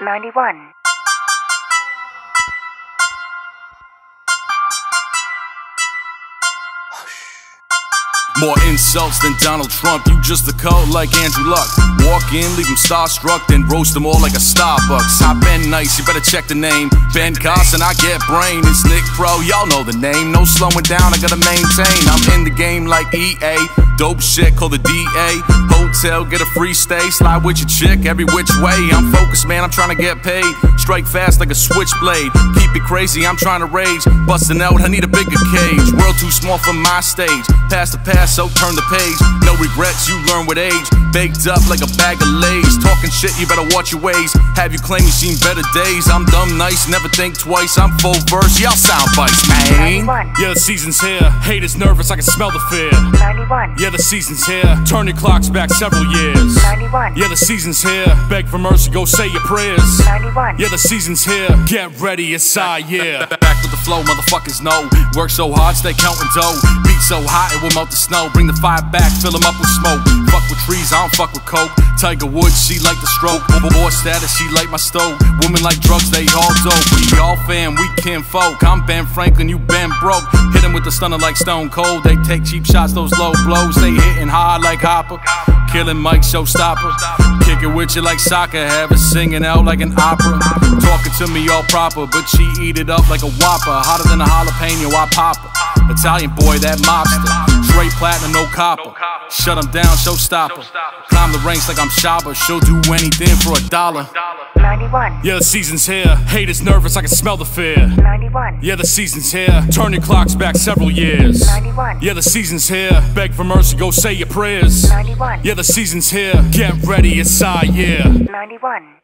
91. More insults than Donald Trump, you just a cult like Andrew Luck. Walk in, leave him starstruck, then roast them all like a Starbucks. I been nice, you better check the name. Ben Carson, I get brain. It's Nick Pro, y'all know the name. No slowing down, I gotta maintain. I'm in the game like EA. Dope shit, call the DA. Hotel, get a free stay. Slide with your chick every which way. I'm focused, man, I'm trying to get paid. Strike fast like a switchblade. Keep it crazy, I'm trying to rage. Busting out, I need a bigger cage. World too small for my stage. Pass the pass, so turn the page. No regrets, you learn with age. Baked up like a bag of lays. Talking shit, you better watch your ways. Have you claim you seen better days? I'm dumb nice, never think twice. I'm full verse, y'all sound bites, man. 91. Yeah, the season's here. Haters nervous, I can smell the fear. 91. Yeah, the season's here. Turn your clocks back several years. 91. Yeah, the season's here. Beg for mercy, go say your prayers. 91. Yeah, the season's here. Get ready, it's I, yeah. With the flow, motherfuckers know. Work so hard, stay counting dough. Beat so hot, it will melt the snow. Bring the fire back, fill 'em up with smoke. Fuck with trees, I don't fuck with coke. Tiger Woods, she like the stroke. Boy status, she like my stove. Women like drugs, they all dope. We all fam, we kinfolk. I'm Ben Franklin, you Ben broke. Hit 'em with the stunner like Stone Cold. They take cheap shots, those low blows. They hitting hard like Hopper. Killer Mike, showstopper. Kick it with you like soccer, have it singing out like an opera. Talking to me all proper, but she eat it up like a whopper. Hotter than a jalapeno, I pop her. Italian boy, that mobster. Straight platinum, no copper. Shut him down, showstopper. Climb the ranks like I'm Shabba. She'll do anything for a dollar. 91. Yeah, the season's here. Haters nervous, I can smell the fear. 91. Yeah, the season's here. Turn your clocks back several years. 91. Yeah, the season's here. Beg for mercy, go say your prayers. 91. Yeah, the season's here. Get ready, it's I, yeah. 91.